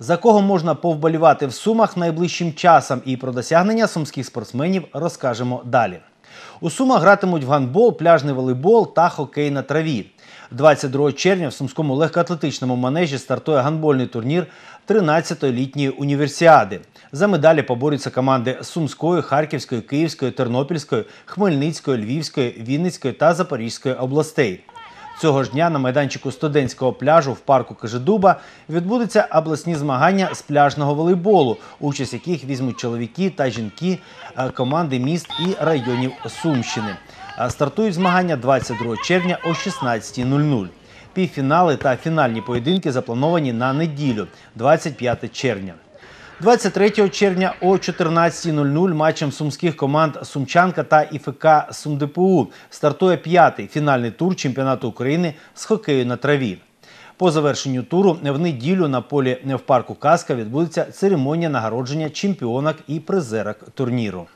За кого можна повболівати в Сумах найближчим часом і про досягнення сумських спортсменів розкажемо далі. У Сумах гратимуть в гандбол, пляжний волейбол та хокей на траві. 22 червня в сумському легкоатлетичному манежі стартує гандбольний турнір 13-ї літньої універсіади. За медалі поборються команди Сумської, Харківської, Київської, Тернопільської, Хмельницької, Львівської, Вінницької та Запорізької областей. Цього ж дня на майданчику студентського пляжу в парку Кижедуба відбудуться обласні змагання з пляжного волейболу, участь яких візьмуть чоловіки та жінки е, команди міст і районів Сумщини. Стартують змагання 22 червня о 16.00. Півфінали та фінальні поєдинки заплановані на неділю, 25 червня. 23 червня о 14.00 матчем сумських команд Сумчанка та ІФК СумДПУ стартує п'ятий фінальний тур чемпіонату України з хокею на траві. По завершенню туру в неділю на полі в парку Казка відбудеться церемонія нагородження чемпіонок і призерок турніру.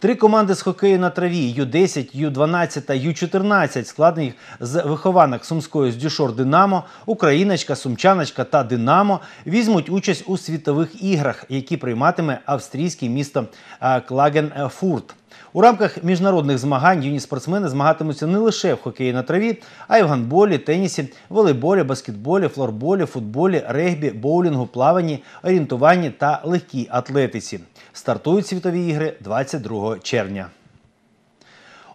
Три команди з хокею на траві Ю-10, Ю-12 та Ю-14, складені з вихованок Сумської СДЮШОР Динамо, Україночка, Сумчаночка та Динамо візьмуть участь у світових іграх, які прийматиме австрійське місто е, Клагенфурт. У рамках міжнародних змагань юні спортсмени змагатимуться не лише в хокеї на траві, а й в гандболі, тенісі, волейболі, баскетболі, флорболі, футболі, регбі, боулінгу, плаванні, орієнтуванні та легкій атлетиці. Стартують світові ігри 22 червня.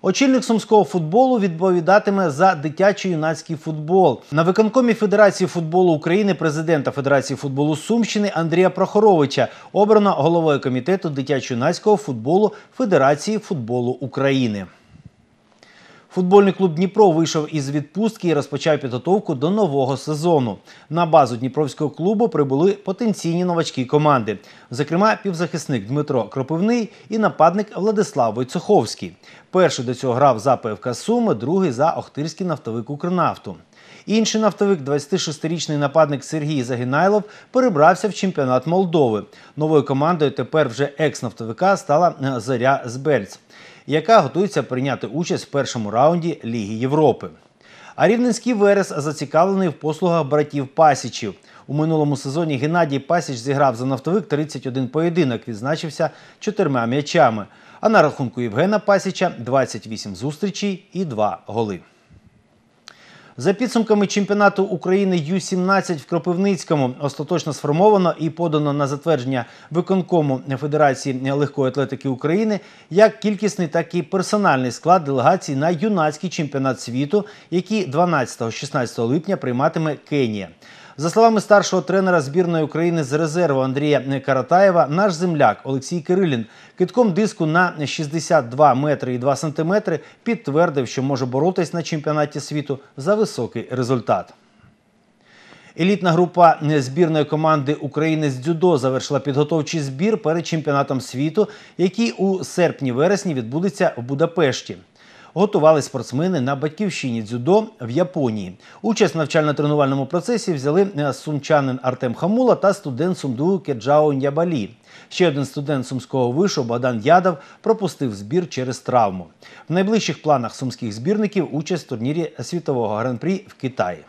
Очільник сумського футболу відповідатиме за дитячо-юнацький футбол. На виконкомі Федерації футболу України президента Федерації футболу Сумщини Андрія Прохоровича обрано головою комітету дитячо-юнацького футболу Федерації футболу України. Футбольний клуб Дніпро вийшов із відпустки і розпочав підготовку до нового сезону. На базу Дніпровського клубу прибули потенційні новачки команди, зокрема, півзахисник Дмитро Кропивний і нападник Владислав Войцеховський. Перший до цього грав за ПФК Суми, другий за Охтирський нафтовик Укрнафту. Інший нафтовик, 26-річний нападник Сергій Загінайлов, перебрався в чемпіонат Молдови. Новою командою тепер вже екс-нафтовика стала Зоря Збельц, яка готується прийняти участь в першому раунді Ліги Європи. А рівненський Верес зацікавлений в послугах братів Пасічів. У минулому сезоні Геннадій Пасіч зіграв за нафтовик 31 поєдинок, відзначився чотирма м'ячами. А на рахунку Євгена Пасіча 28 зустрічей і 2 голи. За підсумками чемпіонату України Ю-17 в Кропивницькому остаточно сформовано і подано на затвердження виконкому Федерації легкої атлетики України як кількісний, так і персональний склад делегації на юнацький чемпіонат світу, який 12-16 липня прийматиме Кенія. За словами старшого тренера збірної України з резерву Андрія Каратаєва, наш земляк Олексій Кирилін китком диску на 62 метри і 2 сантиметри підтвердив, що може боротись на чемпіонаті світу за високий результат. Елітна група збірної команди України з дзюдо завершила підготовчий збір перед чемпіонатом світу, який у серпні-вересні відбудеться в Будапешті готували спортсмени на батьківщині дзюдо в Японії. Участь в навчально-тренувальному процесі взяли е, сумчанин Артем Хамула та студент Сумду Кеджао Нябалі. Ще один студент сумського вишу Богдан Ядов пропустив збір через травму. В найближчих планах сумських збірників участь в турнірі світового гран-прі в Китаї.